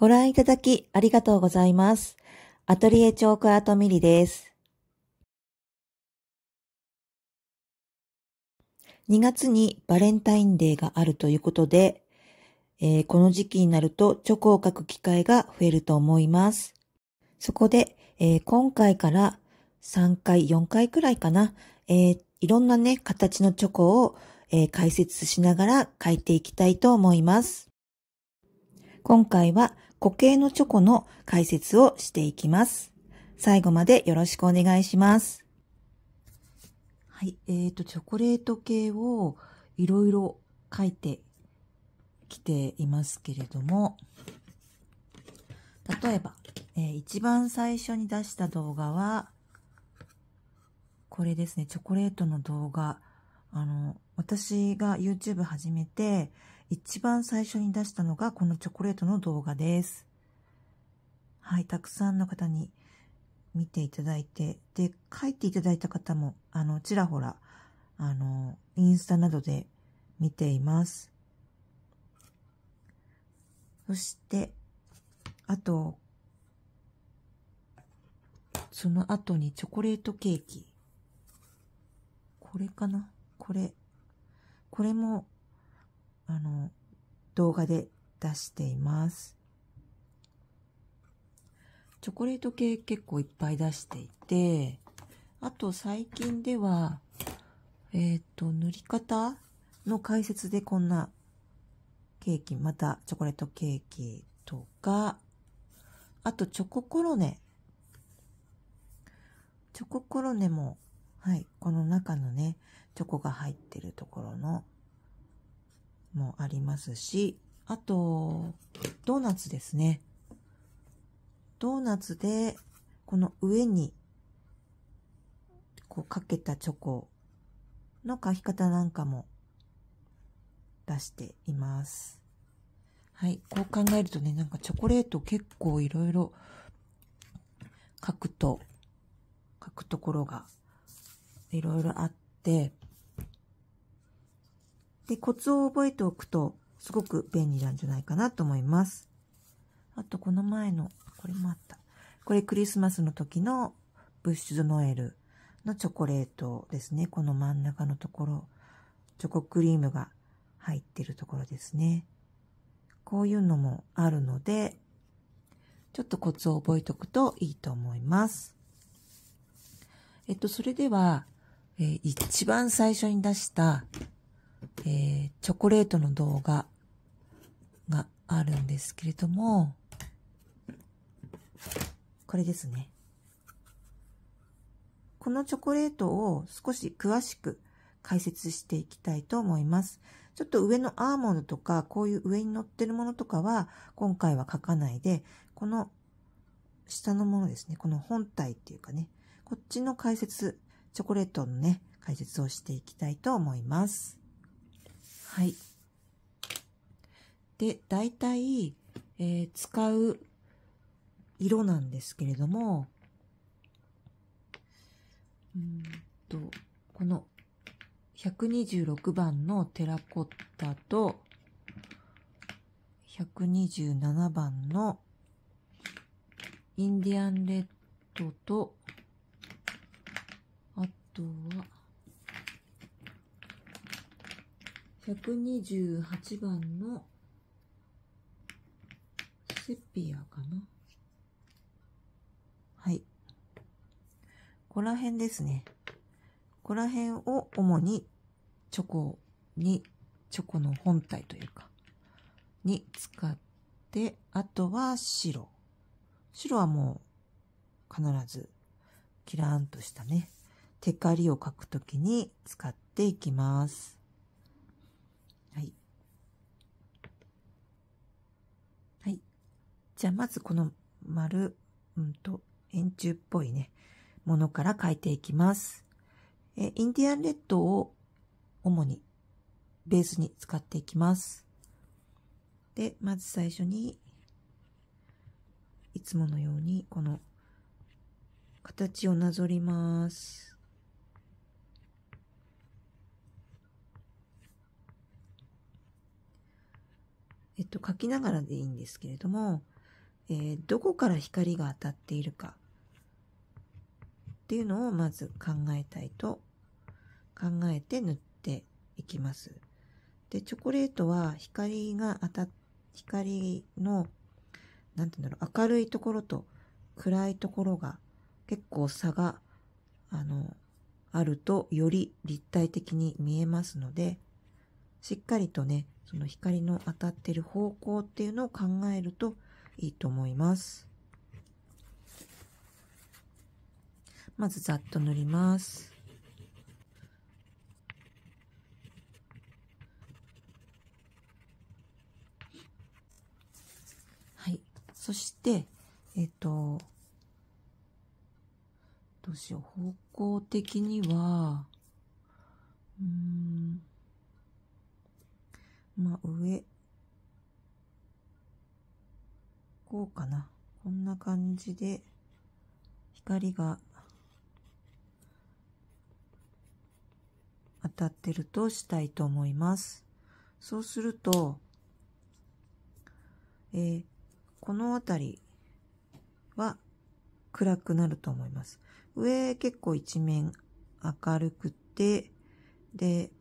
ご覧いただきありがとうございます。アトリエチョークアートミリです。2月にバレンタインデーがあるということで、えー、この時期になるとチョコを書く機会が増えると思います。そこで、えー、今回から3回、4回くらいかな、えー、いろんなね、形のチョコを、え解説しながら書いていきたいと思います。今回は固形のチョコの解説をしていきます。最後までよろしくお願いします。はい、えーと、チョコレート系をいろいろ書いてきていますけれども、例えば、えー、一番最初に出した動画は、これですね、チョコレートの動画。あの、私が YouTube 始めて、一番最初に出したのがこのチョコレートの動画です。はい、たくさんの方に見ていただいて、で、書いていただいた方も、あの、ちらほら、あの、インスタなどで見ています。そして、あと、その後にチョコレートケーキ。これかな？これ。これも、あの、動画で出しています。チョコレート系結構いっぱい出していて、あと最近では、えっ、ー、と、塗り方の解説でこんなケーキ、またチョコレートケーキとか、あとチョココロネ。チョココロネも、はい、この中のね、チョコが入ってるところのもありますし、あと、ドーナツですね。ドーナツで、この上に、こうかけたチョコの書き方なんかも出しています。はい。こう考えるとね、なんかチョコレート結構いろいろ書くと、書くところがいろいろあって、で、コツを覚えておくと、すごく便利なんじゃないかなと思います。あと、この前の、これもあった。これクリスマスの時のブッシュドノエルのチョコレートですね。この真ん中のところ、チョコクリームが入ってるところですね。こういうのもあるので、ちょっとコツを覚えておくといいと思います。えっと、それでは、えー、一番最初に出したえー、チョコレートの動画があるんですけれども、これですね。このチョコレートを少し詳しく解説していきたいと思います。ちょっと上のアーモンドとか、こういう上に乗ってるものとかは、今回は書かないで、この下のものですね。この本体っていうかね、こっちの解説、チョコレートのね、解説をしていきたいと思います。はい。で、大体、えー、使う色なんですけれども、うんと、この126番のテラコッタと、127番のインディアンレッドと、あとは、128番のセピアかなはい。ここら辺ですね。ここら辺を主にチョコに、チョコの本体というか、に使って、あとは白。白はもう必ずキラーンとしたね、テカリを描くときに使っていきます。じゃあまずこの丸、うんと、円柱っぽいね、ものから書いていきます。えインディアンレッドを主にベースに使っていきます。で、まず最初に、いつものようにこの形をなぞります。えっと、書きながらでいいんですけれども、えー、どこから光が当たっているかっていうのをまず考えたいと考えて塗っていきます。で、チョコレートは光が当たっ、光の、なんて言うんだろう、明るいところと暗いところが結構差が、あの、あるとより立体的に見えますので、しっかりとね、その光の当たってる方向っていうのを考えるといいと思います。まずざっと塗ります。はい。そして、えっと、どうしよう。方向的には、うん、まあ上、こうかな。こんな感じで、光が当たってるとしたいと思います。そうすると、えー、この辺りは暗くなると思います。上結構一面明るくて、で、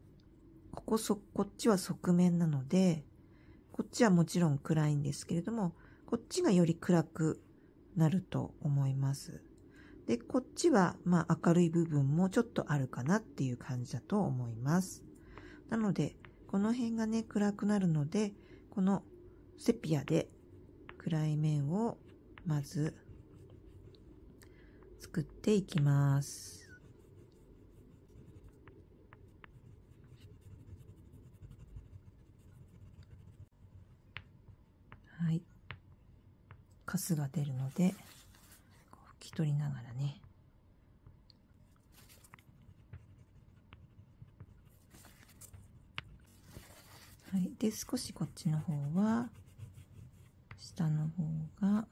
ここそ、こっちは側面なので、こっちはもちろん暗いんですけれども、こっちがより暗くなると思います。で、こっちは、まあ明るい部分もちょっとあるかなっていう感じだと思います。なので、この辺がね、暗くなるので、このセピアで暗い面をまず作っていきます。はい。カスが出るので、拭き取りながらね。はい。で、少しこっちの方は、下の方が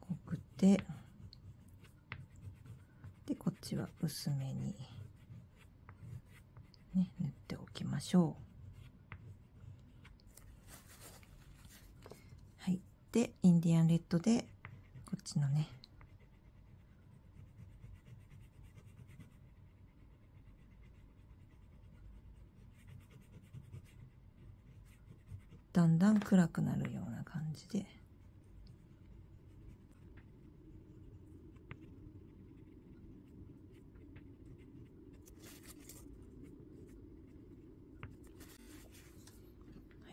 濃くて、で、こっちは薄めに、ね、塗っておきましょう。はい。で、インディアンレッドで、こっちのね、だんだん暗くなるような感じでは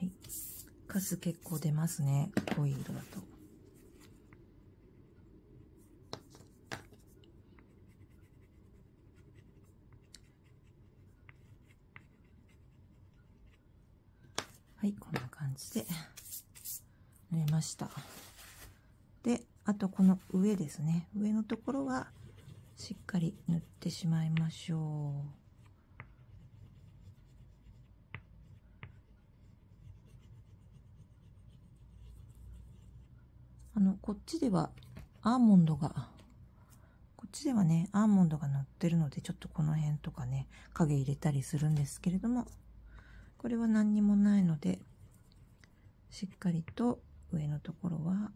いカス結構出ますね濃い色だと。はい、こんな感じで塗れました。で、あとこの上ですね。上のところはしっかり塗ってしまいましょう。あこっちではアーモンドが、こっちではね、アーモンドが乗ってるので、ちょっとこの辺とかね、影入れたりするんですけれども、これは何にもないので、しっかりと上のところは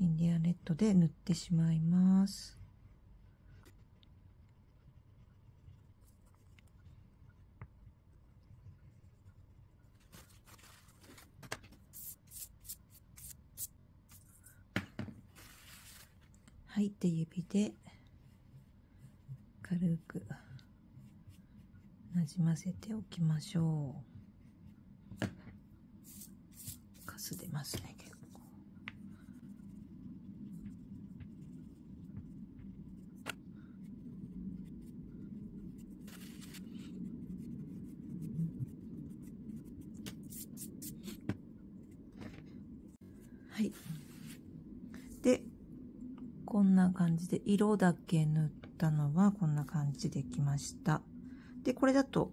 インディアンレッドで塗ってしまいます。はい、て指で軽くなじませておきましょう。かす出ますね、結構。はい。で、こんな感じで色だけ塗ったのはこんな感じできました。で、これだと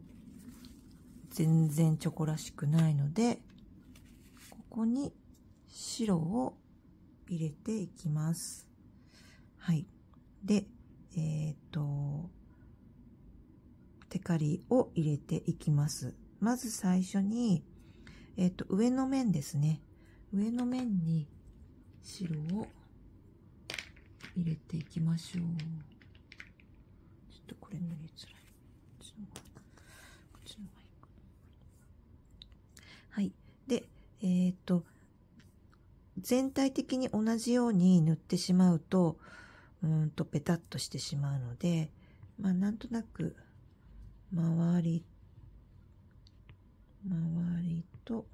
全然チョコらしくないので、ここに白を入れていきます。はい。で、えっ、ー、と、テカリを入れていきます。まず最初に、えっ、ー、と、上の面ですね。上の面に白を入れていきましょう。ちょっとこれ塗りづらい。こっちの方がこっちの方がいいかな。はい。で、えー、っと、全体的に同じように塗ってしまうと、うんとペタッとしてしまうので、まあなんとなく、周り、周りと、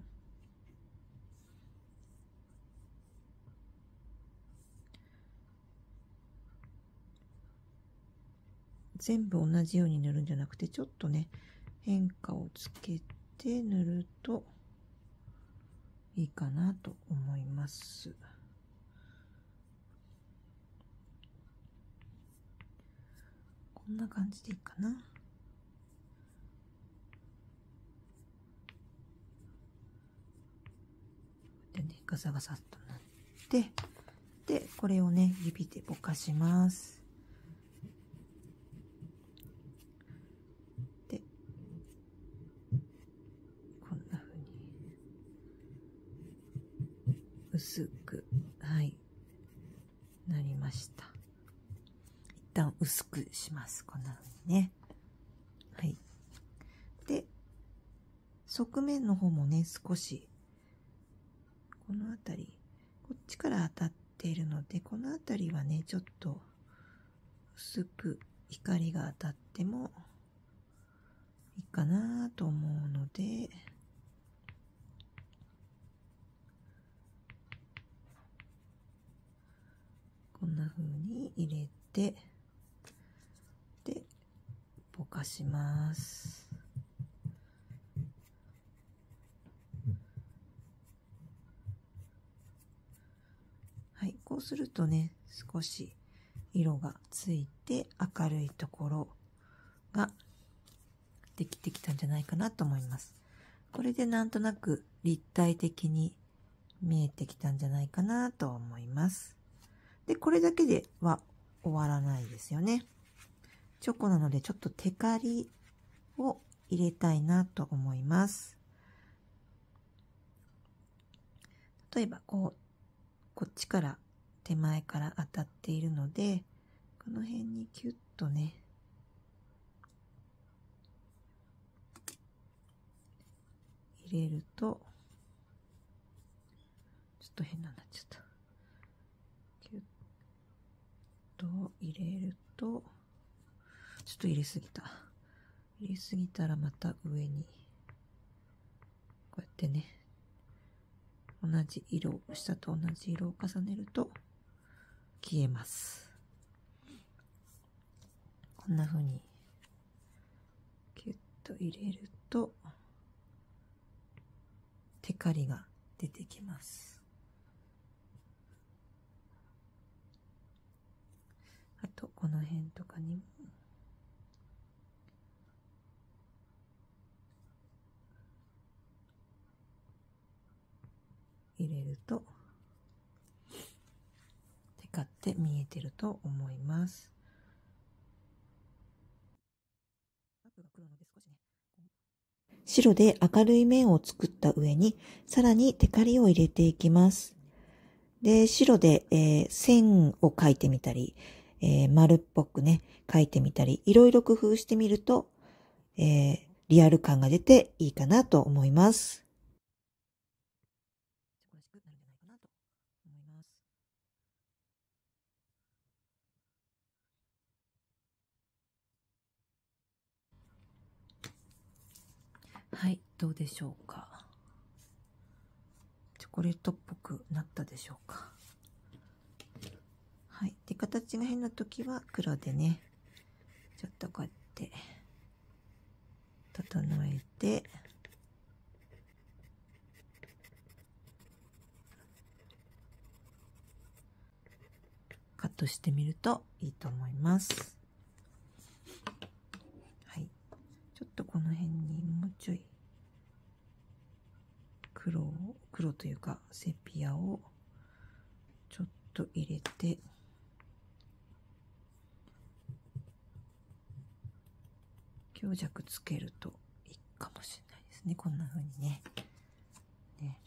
全部同じように塗るんじゃなくて、ちょっとね、変化をつけて塗るといいかなと思います。こんな感じでいいかな。でね、ガサガサっとなって、で、これをね、指でぼかします。薄く、はい、なりました。一旦薄くします。こんな風にね。はい。で、側面の方もね、少し、この辺り、こっちから当たっているので、この辺りはね、ちょっと薄く光が当たってもいいかなと思うので、な風に入れて、で、ぼかします。はい、こうするとね、少し色がついて明るいところができてきたんじゃないかなと思います。これでなんとなく立体的に見えてきたんじゃないかなと思います。で、これだけでは終わらないですよね。チョコなのでちょっとテカリを入れたいなと思います。例えば、こう、こっちから手前から当たっているので、この辺にキュッとね、入れると、ちょっと変なになっちゃった。と入れると、ちょっと入れすぎた。入れすぎたらまた上に、こうやってね、同じ色、下と同じ色を重ねると消えます。こんな風に、キュッと入れると、テカリが出てきます。とこの辺とかにも入れるとテカって見えてると思います。白で明るい面を作った上にさらにテカリを入れていきます。で、白で、えー、線を描いてみたり、えー、丸っぽくね、書いてみたり、いろいろ工夫してみると、えー、リアル感が出ていいかなと思います。はい、どうでしょうか。チョコレートっぽくなったでしょうか。はい。で、形が変な時は黒でね、ちょっとこうやって、整えて、カットしてみるといいと思います。はい。ちょっとこの辺にもうちょい黒を、黒というかセピアをちょっと入れて、強弱つけるといいかもしれないですね。こんな風にね。ね。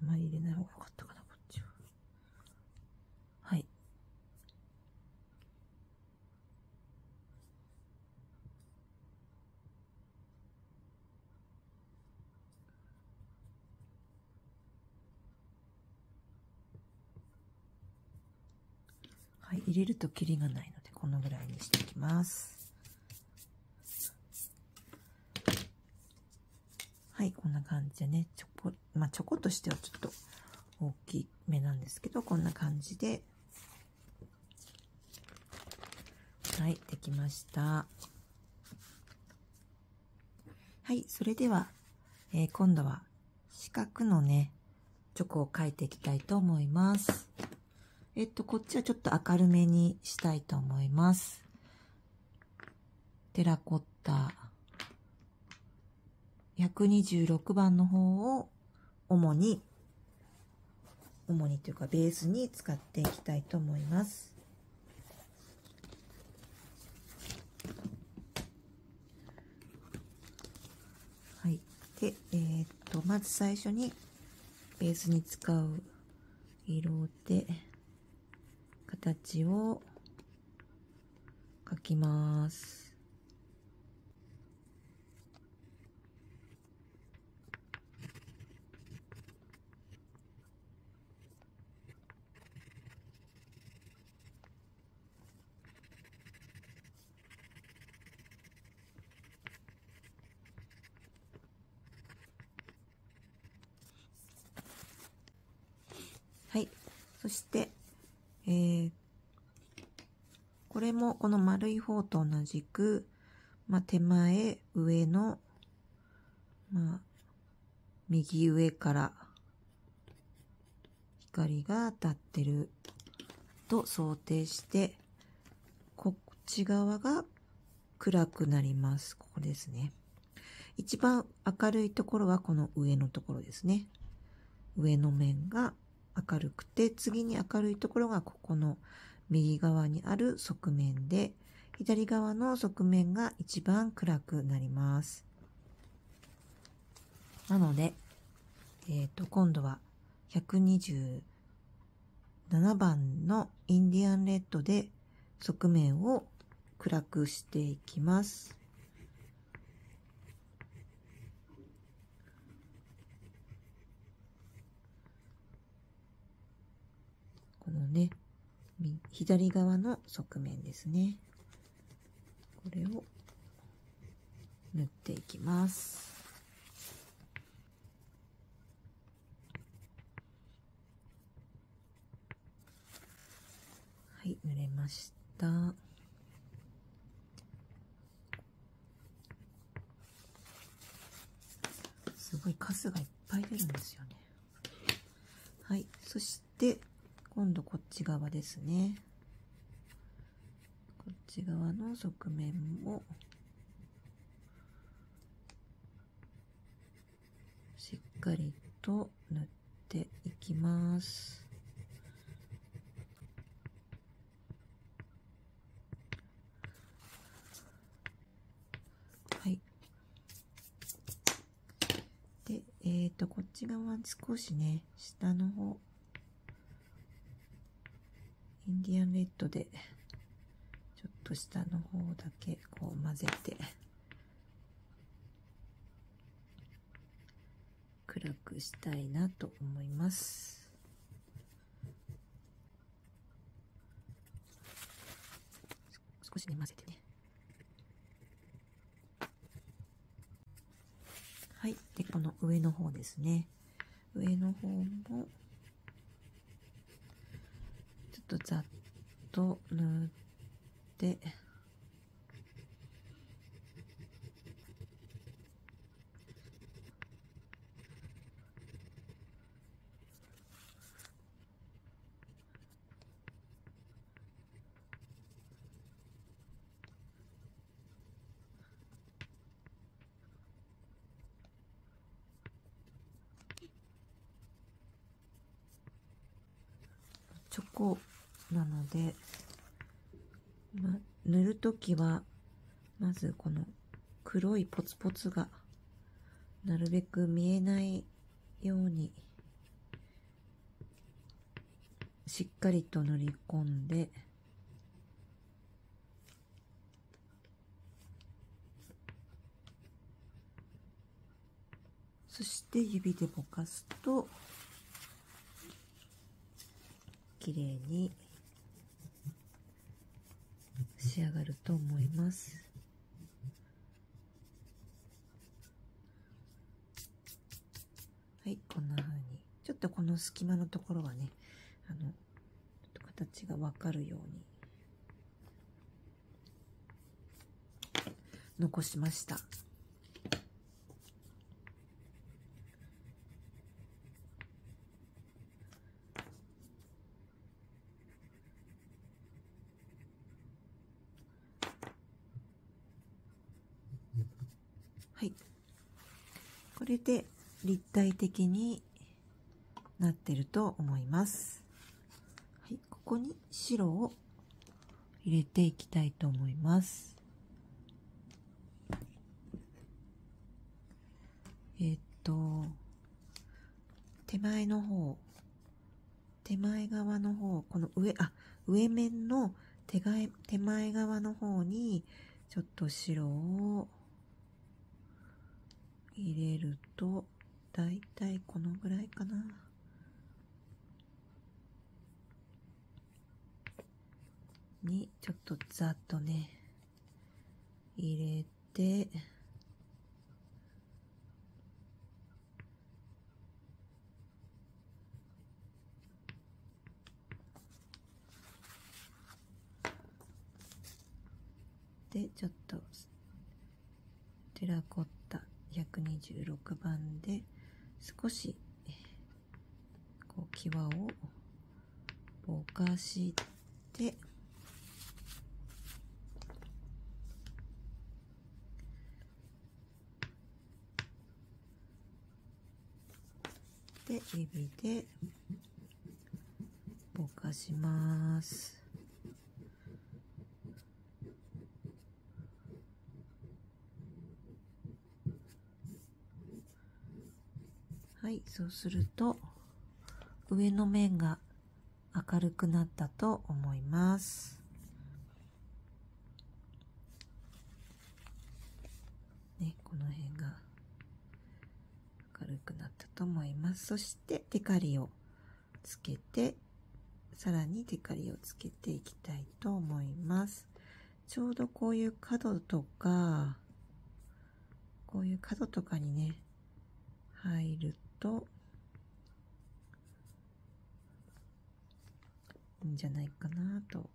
あんまり入れない方が良かったかな。はい、入れるとキリがないので、このぐらいにしていきます。はい、こんな感じでね、ちょこ、まあ、ちょことしてはちょっと大きめなんですけど、こんな感じで、はい、できました。はい、それでは、えー、今度は四角のね、チョコを描いていきたいと思います。えっと、こっちはちょっと明るめにしたいと思います。テラコッタ126番の方を主に、主にというかベースに使っていきたいと思います。はい。で、えー、っと、まず最初にベースに使う色で、形を描きます。はい。そして、えー、これもこの丸い方と同じく、まあ、手前、上の、まあ、右上から光が当たってると想定して、こっち側が暗くなります。ここですね。一番明るいところはこの上のところですね。上の面が明るくて、次に明るいところがここの右側にある側面で、左側の側面が一番暗くなります。なので、えっ、ー、と、今度は127番のインディアンレッドで側面を暗くしていきます。このね、左側の側面ですね。これを塗っていきます。はい、塗れました。すごいカスがいっぱい出るんですよね。はい、そして、今度こっち側ですね。こっち側の側面もしっかりと塗っていきます。はい。で、えっ、ー、と、こっち側少しね、下の方、インディアンレッドでと下の方だけこう混ぜて。暗くしたいなと思います。少しね混ぜてね。はい。でこの上の方ですね。上の方もちょっとざっと塗って。チョコなので、ま、塗るときは、まずこの黒いポツポツがなるべく見えないようにしっかりと塗り込んで、そして指でぼかすと、綺麗に仕上がると思います。はい、こんな風に。ちょっとこの隙間のところはね、あの、ちょっと形がわかるように残しました。はい。これで立体的になってると思います。はい。ここに白を入れていきたいと思います。え、っと、手前の方、手前側の方、この上、あ、上面の手が手前側の方に、ちょっと白を入れると、だいたいこのぐらいかな。に、ちょっとざっとね、入れて、で、ちょっと、テラコッ126番で少しこう際をぼかしてで指でぼかします。はい、そうすると、上の面が明るくなったと思います。ね、この辺が明るくなったと思います。そしてテカリをつけて、さらにテカリをつけていきたいと思います。ちょうどこういう角とか、こういう角とかにね、入るといいんじゃないかなと。こ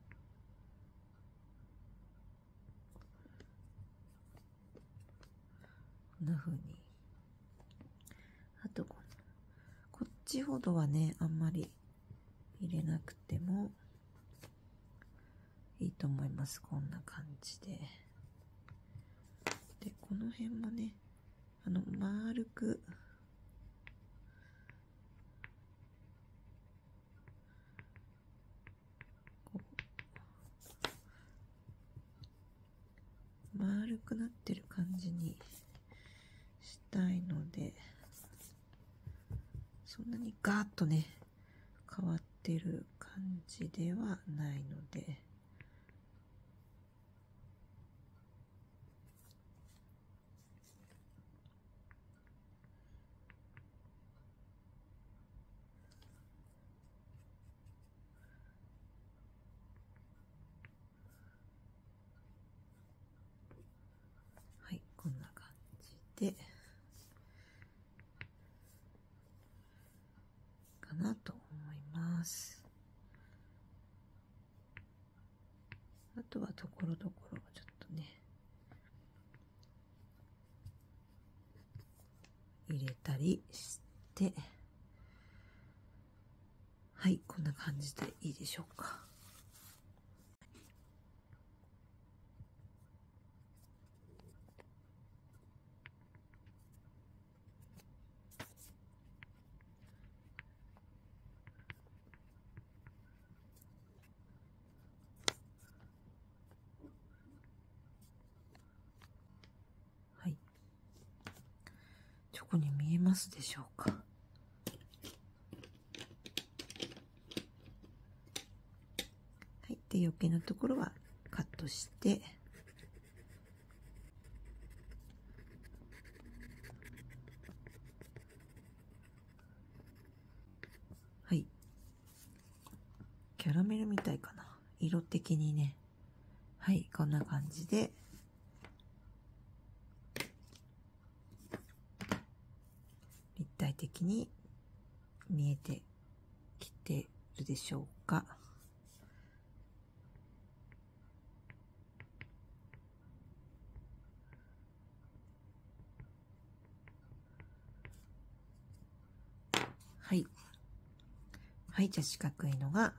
んな風に。あとこっちほどはねあんまり入れなくてもいいと思います。こんな感じで。でこの辺もねあの丸く丸くなってる感じにしたいのでそんなにガーッとね変わってる感じではないので、かなと思います。あとはところどころちょっとね、入れたりして、はい、こんな感じでいいでしょうか。こに見えますでしょうかで、余計なところはカットして、はい。キャラメルみたいかな。色的にね。はい、こんな感じで。立体的に見えてきてるでしょうか。はい。はい、じゃあ四角いのが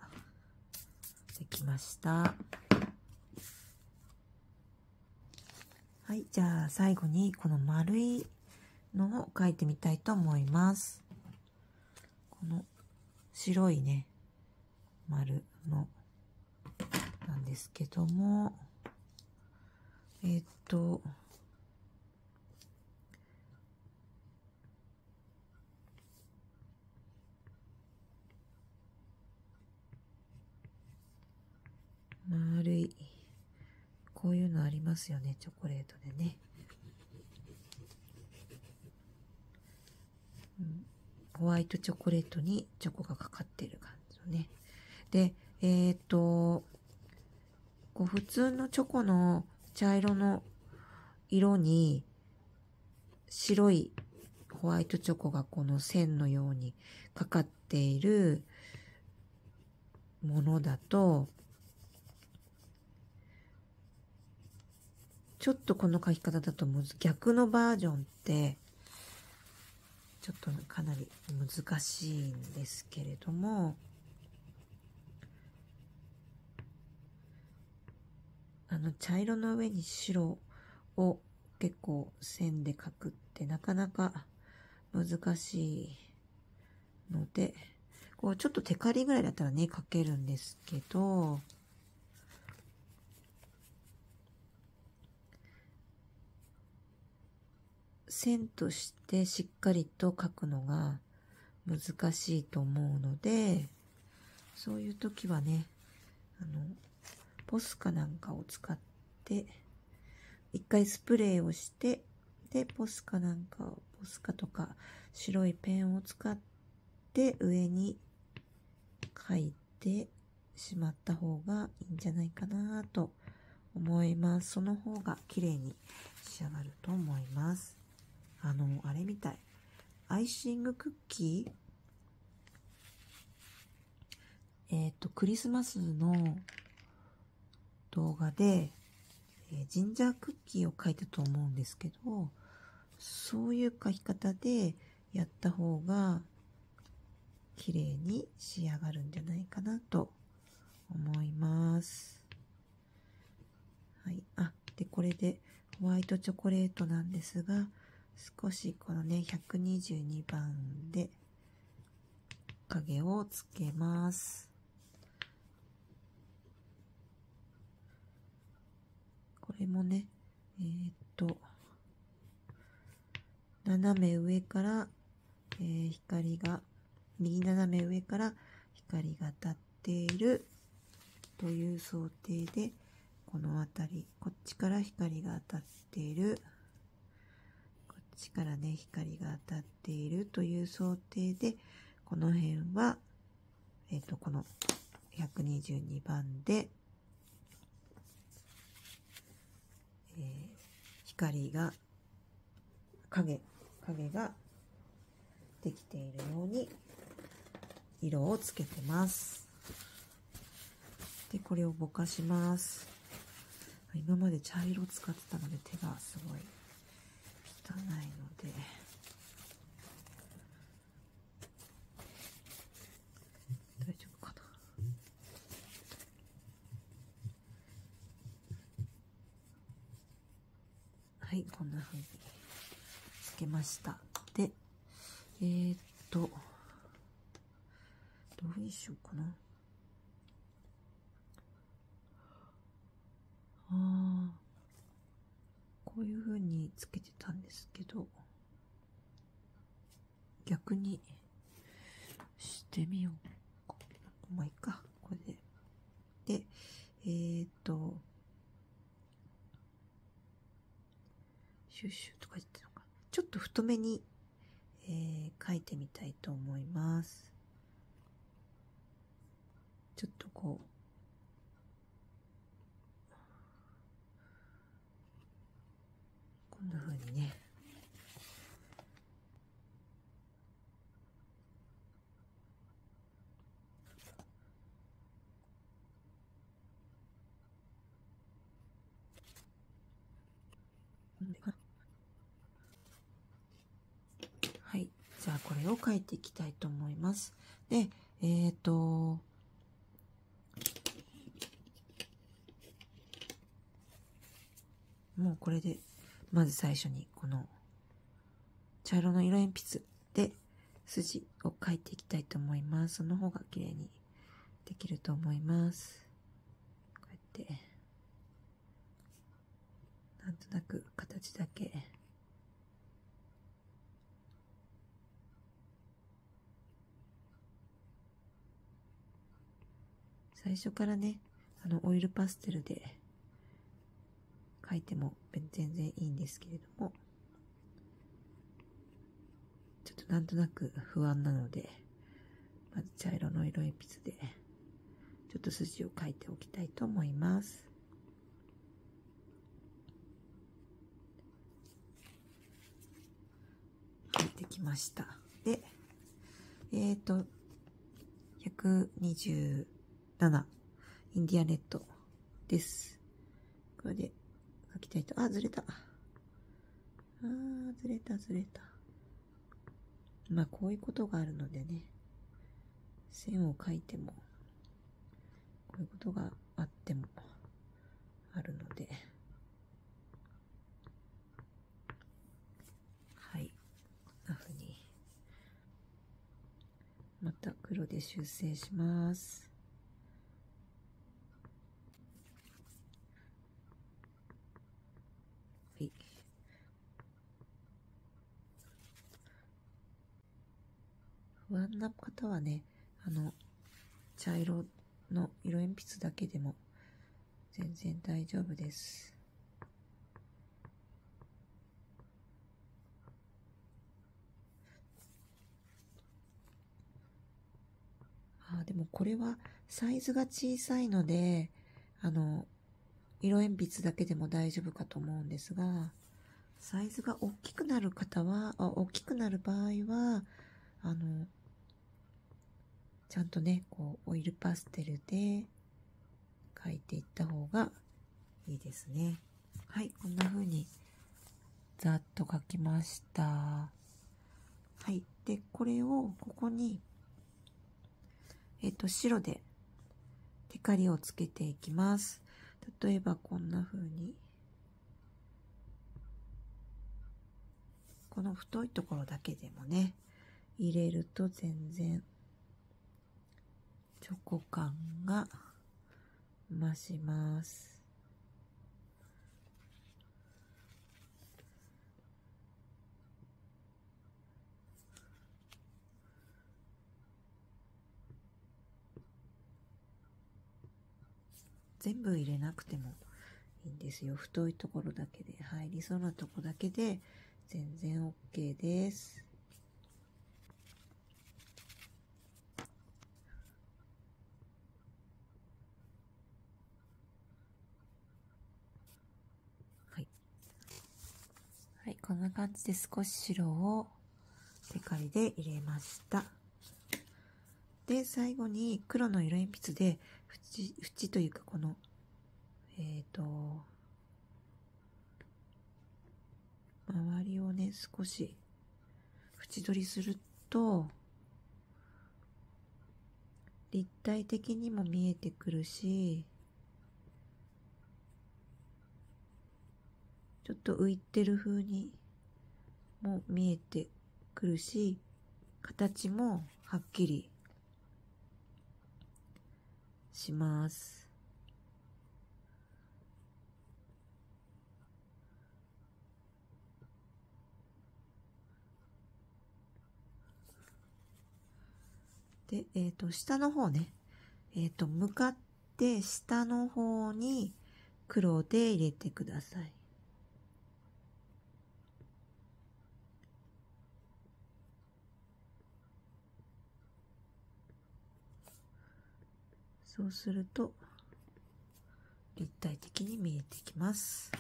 できました。はい、じゃあ最後にこの丸いのを描いてみたいと思います。この白いね、丸のなんですけども、えー、っと、丸い、こういうのありますよね、チョコレートでね。うん、ホワイトチョコレートにチョコがかかってる感じのね。で、えっ、と、こう普通のチョコの茶色の色に白いホワイトチョコがこの線のようにかかっているものだとちょっとこの書き方だと逆のバージョンってちょっとかなり難しいんですけれどもあの茶色の上に白を結構線で描くってなかなか難しいのでこうちょっとテカリぐらいだったらね描けるんですけど線としてしっかりと書くのが難しいと思うので、そういう時はね、あの、ポスカなんかを使って、一回スプレーをして、で、ポスカなんかを、ポスカとか白いペンを使って上に書いてしまった方がいいんじゃないかなと思います。その方が綺麗に仕上がると思います。あの、あれみたい。アイシングクッキー？えっ、ー、と、クリスマスの動画で、えー、ジンジャークッキーを書いたと思うんですけど、そういう書き方でやった方が綺麗に仕上がるんじゃないかなと思います。はい。あ、で、これでホワイトチョコレートなんですが、少しこのね、122番で影をつけます。これもね、えー、っと、斜め上から、えー、光が、右斜め上から光が当たっているという想定で、この辺り、こっちから光が当たっているちからね、光が当たっているという想定で、この辺は、えっ、ー、と、この122番で、えー、光が、影、影ができているように色をつけてます。で、これをぼかします。今まで茶色使ってたので手がすごい汚いので。大丈夫かな？はいこんな風につけました。でえー、っとどうにしようかな。ああこういう風につけてたんですけど、逆にしてみよう。まあいいか、これで。で、えー、っと、シュッシュとか言ってるのか。ちょっと太めに、えー、書いてみたいと思います。ちょっとこう、こんな風にね、はい。じゃあこれを書いていきたいと思います。で、えっ、ー、と、もうこれで、まず最初にこの茶色の色鉛筆で筋を書いていきたいと思います。その方が綺麗にできると思います。こうやって。なんとなく形だけ最初からねあのオイルパステルで描いても全然いいんですけれどもちょっとなんとなく不安なのでまず茶色の色鉛筆でちょっと筋を描いておきたいと思いますできました。で、えっ、ー、と、127インディアネットです。これできたいと、あ、ずれた。あー、ずれたずれた。まあ、こういうことがあるのでね、線を書いても、こういうことがあっても、あるので、はい。こんなふうにまた黒で修正します。はい。不安な方はね、あの、茶色の色鉛筆だけでも全然大丈夫です。あ、でもこれはサイズが小さいので、あの、色鉛筆だけでも大丈夫かと思うんですが、サイズが大きくなる方は、あ大きくなる場合は、あの、ちゃんとね、こう、オイルパステルで描いていった方がいいですね。はい、こんな風にざっと描きました。はい。で、これをここにえっ、と、白でテカリをつけていきます。例えばこんな風に、この太いところだけでもね、入れると全然チョコ感が増します。全部入れなくてもいいんですよ。太いところだけで、入りそうなとこだけで全然 OK です。はい。はい、こんな感じで少し白をテカリで入れました。で、最後に黒の色鉛筆で縁、縁というかこの、えっ、ー、と、周りをね、少し縁取りすると、立体的にも見えてくるし、ちょっと浮いてる風にも見えてくるし、形もはっきりします。で、えっ、ー、と、下の方ね、えっ、ー、と、向かって下の方に黒で入れてください。そうすると立体的に見えてきます。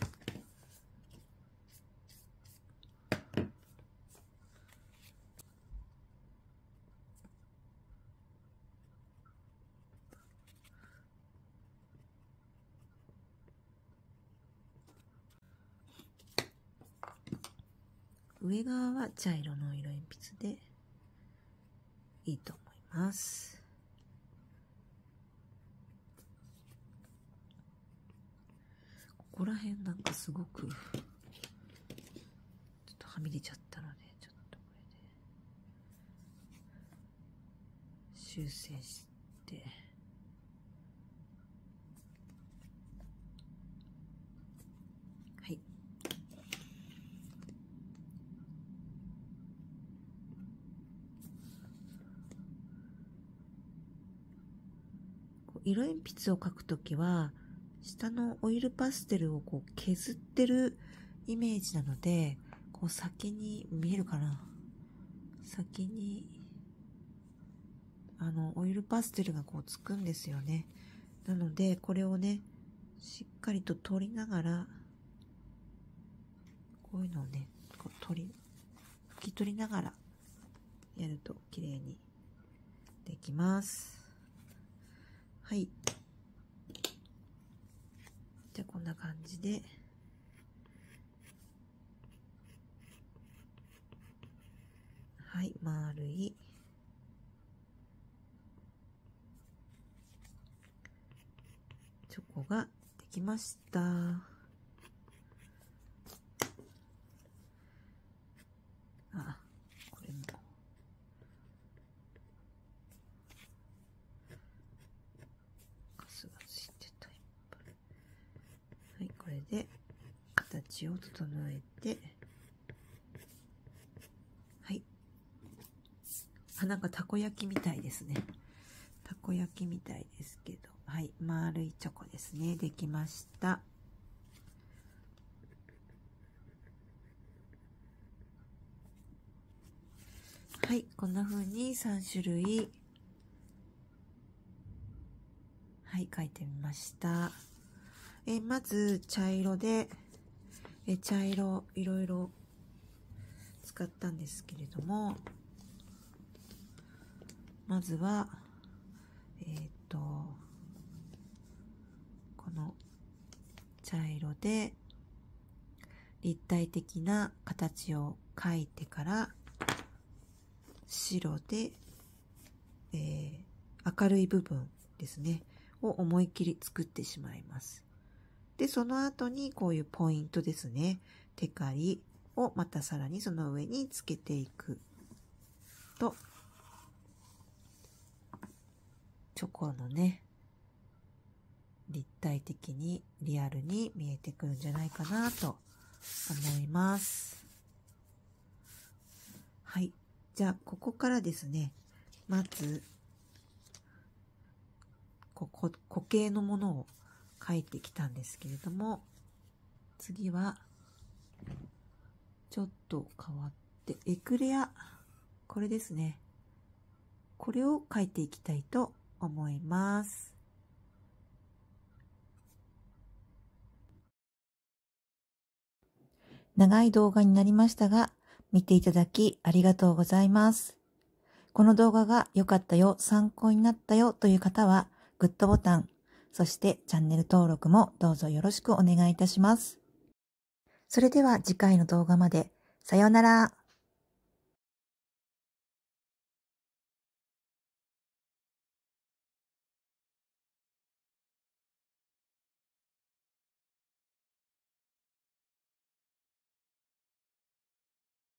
上側は茶色の色鉛筆でいいと思います。こら辺なんかすごくちょっとはみ出ちゃったのでちょっとこれで修正して。はい。色鉛筆を描くときは、下のオイルパステルをこう削ってるイメージなので、こう先に見えるかな？先に、あの、オイルパステルがこうつくんですよね。なので、これをね、しっかりと取りながら、こういうのをね、こう取り、拭き取りながらやると綺麗にできます。はい。ゃあこんな感じで、はい、丸い、チョコができました。形を整えて。はい。あなんかたこ焼きみたいですね。たこ焼きみたいですけど。はい。丸いチョコですね。できました。はい。こんな風に3種類。はい。書いてみました。えまず茶色で、え茶色いろいろ使ったんですけれどもまずはえっ、ー、とこの茶色で立体的な形を描いてから白で、えー、明るい部分ですねを思い切り作ってしまいます。で、その後にこういうポイントですね。テカリをまたさらにその上につけていくと、チョコのね、立体的にリアルに見えてくるんじゃないかなと思います。はい。じゃあ、ここからですね、まず、ここ固形のものを書いてきたんですけれども、次は、ちょっと変わって、エクレア。これですね。これを書いていきたいと思います。長い動画になりましたが、見ていただきありがとうございます。この動画が良かったよ、参考になったよという方は、グッドボタン、そしてチャンネル登録もどうぞよろしくお願いいたします。それでは次回の動画まで。さようなら。